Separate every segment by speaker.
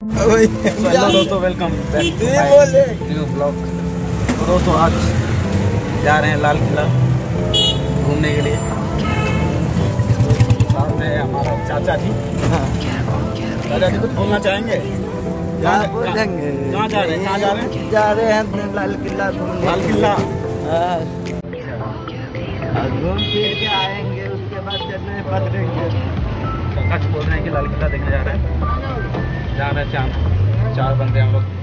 Speaker 1: Hello दोस्तों welcome back to new blog तो दोस्तों आज जा रहे हैं लाल किला घूमने के लिए। साथ में हमारा चाचा जी। चाचा जी कुछ बोलना चाहेंगे?
Speaker 2: हाँ।
Speaker 1: कहाँ जा रहे हैं? कहाँ जा रहे हैं?
Speaker 2: जा रहे हैं लाल किला घूमने।
Speaker 1: लाल किला।
Speaker 2: हाँ। घूम फिर के आएँगे उसके बाद चलने पकड़ेंगे।
Speaker 1: चाचा जी बोल रहे हैं कि लाल किला देखने जा रहे हैं। है हैं चार चार बंदे हम लोग।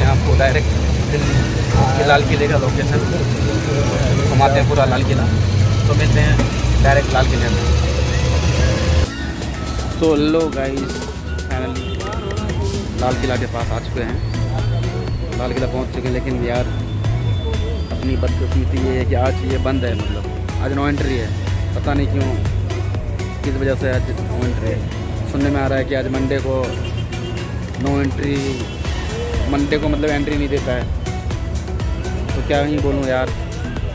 Speaker 1: हैं आपको डायरेक्ट दिल्ली लाल किले का लोकेशन घुमाते हैं पूरा लाल किला। तो मिलते हैं डायरेक्ट लाल किले में। तो लो गाइस फाइनली लाल किला के पास आ चुके हैं। लाल किला पहुँच चुके हैं, लेकिन यार अपनी बदकिस्मती ये है कि आज ये बंद है मतलब। आज नो एंट्री है। पता नहीं क्यों, किस वजह से आज नो एंट्री है। सुनने में आ रहा है कि आज मंडे को नो एंट्री मंडे को मतलब एंट्री नहीं देता है। तो क्या ही बोलूँ यार,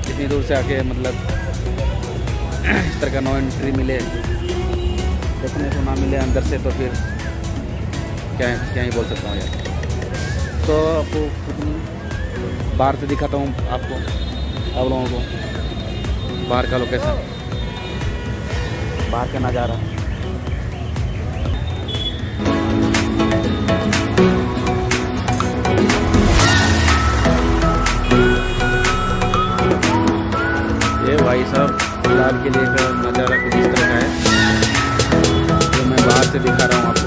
Speaker 1: इतनी दूर से आके मतलब इस तरह का नो एंट्री मिले। देखने को ना मिले अंदर से तो फिर क्या क्या ही बोल सकता हूँ यार। तो आपको बाहर से दिखाता हूँ आपको, आप लोगों को, बाहर का लोकेशन बाहर का नज़ारा। नज़ारा कुछ इस तरह का है जो मैं बाहर से दिखा रहा हूँ आपको।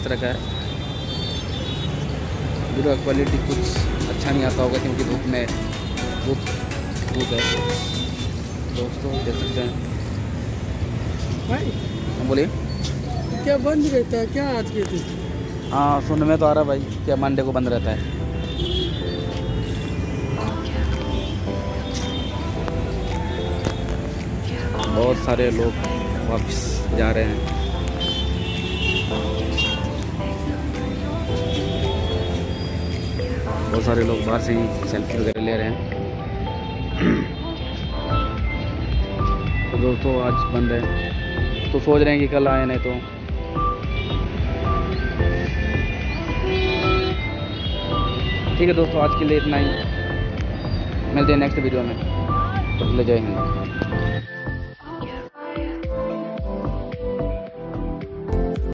Speaker 1: इस तरह का है। वीडियो क्वालिटी कुछ अच्छा नहीं आता होगा क्योंकि धूप में धूप धूप है। दोस्तों देख सकते हैं।
Speaker 2: भाई
Speaker 1: हम बोलिए।
Speaker 2: क्या बंद रहता है? क्या आज के दिन?
Speaker 1: हाँ सुनने में तो आ रहा भाई क्या मंडे को बंद रहता है। बहुत सारे लोग वापस जा रहे हैं। बहुत सारे लोग बाहर से ही सेल्फी वगैरह ले रहे हैं। तो दोस्तों, आज बंद है। तो सोच रहे हैं कि कल आए, नहीं तो। ठीक है दोस्तों, आज के लिए इतना ही। मिलते हैं नेक्स्ट वीडियो में। तो हिंद हैं